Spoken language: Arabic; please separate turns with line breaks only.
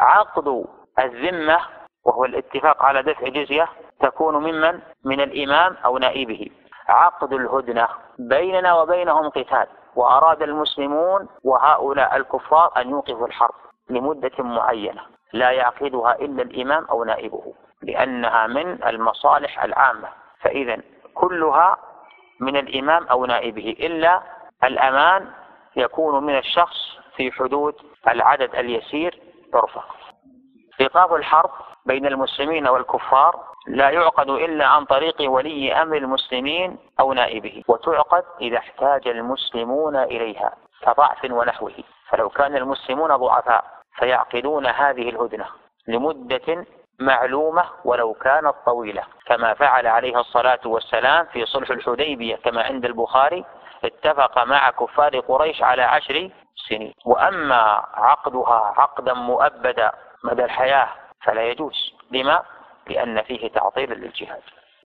عقد الذمة وهو الاتفاق على دفع جزية تكون ممن؟ من الإمام أو نائبه. عقد الهدنة. بيننا وبينهم قتال. وأراد المسلمون وهؤلاء الكفار أن يوقفوا الحرب لمدة معينة. لا يعقدها إلا الإمام أو نائبه. لأنها من المصالح العامة. فإذا كلها من الإمام أو نائبه. إلا الأمان يكون من الشخص في حدود العدد اليسير ترفع إيقاف الحرب بين المسلمين والكفار لا يعقد إلا عن طريق ولي أمر المسلمين أو نائبه وتعقد إذا احتاج المسلمون إليها كضعف ونحوه. فلو كان المسلمون ضعفاء فيعقدون هذه الهدنة لمدة معلومة ولو كانت طويلة كما فعل عليه الصلاة والسلام في صلح الحديبية كما عند البخاري اتفق مع كفار قريش على عشر سنين وأما عقدها عقدا مؤبدا مدى الحياة فلا يجوز. لما؟ لأن فيه تعطيل للجهاد.